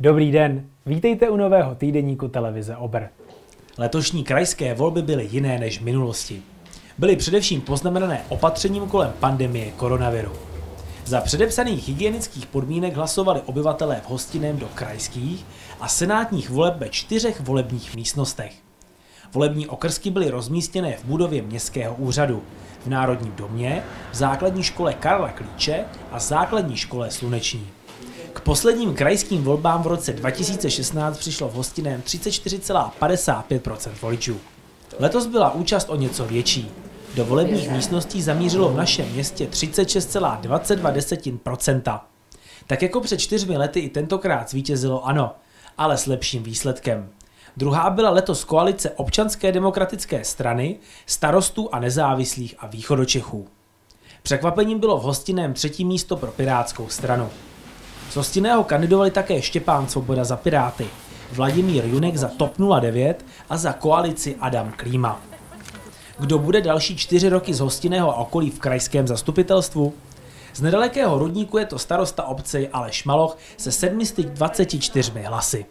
Dobrý den, vítejte u nového týdeníku televize Ober. Letošní krajské volby byly jiné než v minulosti. Byly především poznamenané opatřením kolem pandemie koronaviru. Za předepsaných hygienických podmínek hlasovali obyvatelé v hostiném do krajských a senátních voleb ve čtyřech volebních místnostech. Volební okrsky byly rozmístěné v budově městského úřadu, v Národním domě, v základní škole Karla Klíče a základní škole Sluneční. K posledním krajským volbám v roce 2016 přišlo v hostiném 34,55% voličů. Letos byla účast o něco větší. Do volebních místností zamířilo v našem městě 36,22%. Tak jako před čtyřmi lety i tentokrát zvítězilo ANO, ale s lepším výsledkem. Druhá byla letos koalice občanské demokratické strany, starostů a nezávislých a východočechů. Překvapením bylo v hostinném třetí místo pro Pirátskou stranu. Z hostinného kandidovali také Štěpán Svoboda za Piráty, Vladimír Junek za TOP 09 a za koalici Adam Klíma. Kdo bude další čtyři roky z hostinného okolí v krajském zastupitelstvu? Z nedalekého rudníku je to starosta obce Aleš Maloch se 724 hlasy.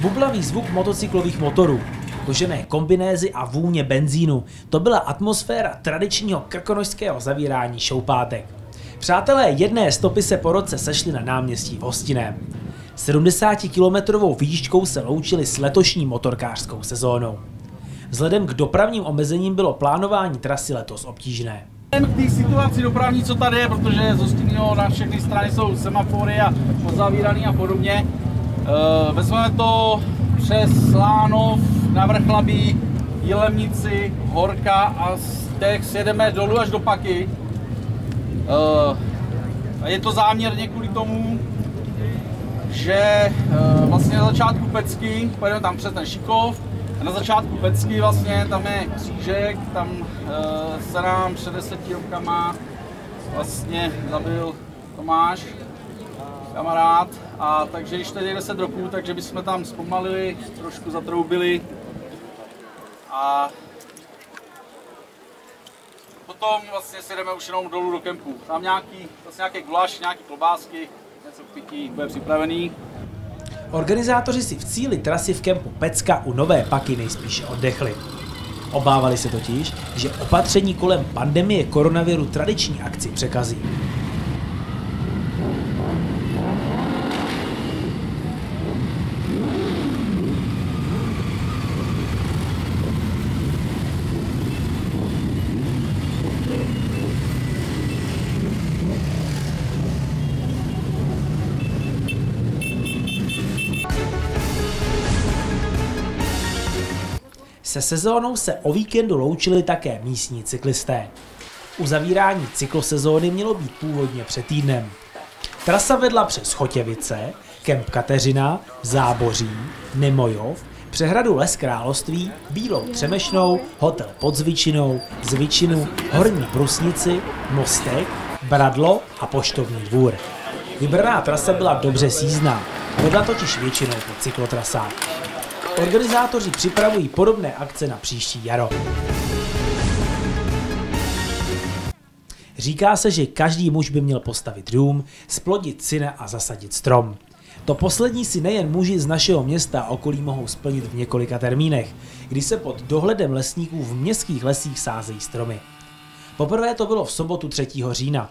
Bublavý zvuk motocyklových motorů, kožené kombinézy a vůně benzínu. To byla atmosféra tradičního krkonožského zavírání šoupátek. Přátelé jedné stopy se po roce sešli na náměstí v Hostiném. 70-kilometrovou výškou se loučili s letošní motorkářskou sezónou. Vzhledem k dopravním omezením bylo plánování trasy letos obtížné. K situaci dopravní, co tady je, protože z Hostinného na všechny strany jsou semafory a pozavíraný a podobně. E, vezmeme to přes Lánov, na Vrchlabí, Jilemnici, Horka a z těch sjedeme dolů až do Paky. Uh, je to záměrně kvůli tomu, že uh, vlastně na začátku Pecky, pojedeme tam přes ten Šikov, na začátku Pecky vlastně tam je křížek, tam uh, se nám před deseti rokama vlastně zabil Tomáš, kamarád, a takže když tady je 10 roků, takže bychom tam zpomalili, trošku zatroubili a potom vlastně si jdeme už jenom dolů do kempu. Tam nějaký, vlastně nějaké guláš, nějaké klobásky, něco k pití, bude připravený. Organizátoři si v cíli trasy v kempu Pecka u Nové Paky nejspíše oddechli. Obávali se totiž, že opatření kolem pandemie koronaviru tradiční akci překazí. Se sezónou se o víkendu loučili také místní cyklisté. Uzavírání cyklosezóny mělo být původně před týdnem. Trasa vedla přes Chotěvice, Kemp Kateřina, Záboří, Nemojov, přehradu Les Království, Bílou Třemešnou, Hotel pod Zvičinou, Zvičinu, Horní Prusnici, Mostek, Bradlo a Poštovní dvůr. Vybraná trasa byla dobře sízná, vedla totiž většinou po cyklotrasách. Organizátoři připravují podobné akce na příští jaro. Říká se, že každý muž by měl postavit dům, splodit syna a zasadit strom. To poslední si nejen muži z našeho města a okolí mohou splnit v několika termínech, kdy se pod dohledem lesníků v městských lesích sázejí stromy. Poprvé to bylo v sobotu 3. října.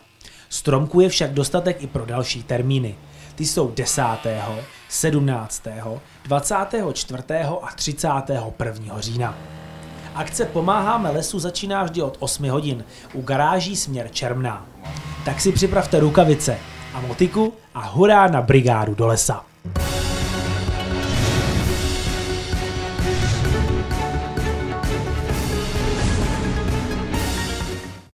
Stromku je však dostatek i pro další termíny. Ty jsou 10., 17., 24. a 31. října. Akce Pomáháme lesu začíná vždy od 8 hodin u garáží směr Čermná. Tak si připravte rukavice a motiku a hurá na brigádu do lesa.